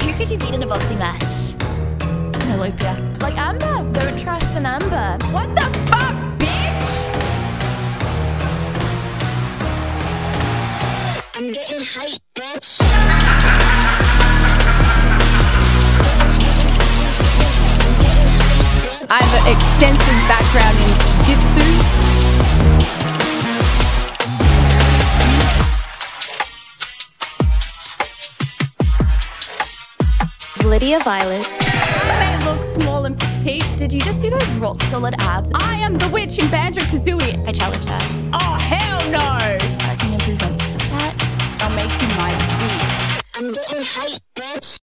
Who could you beat in a boxing match? Nalopia. Like Amber. Don't trust an Amber. What the fuck, bitch? I'm getting hype, bitch. I have an extensive background in Lydia Violet. They look small and petite. Did you just see those rock solid abs? I am the witch in Banjo-Kazooie. I challenge her. Oh, hell no! Pressing improvements. Chat. I'll make you my bitch. I'm getting hype, bitch.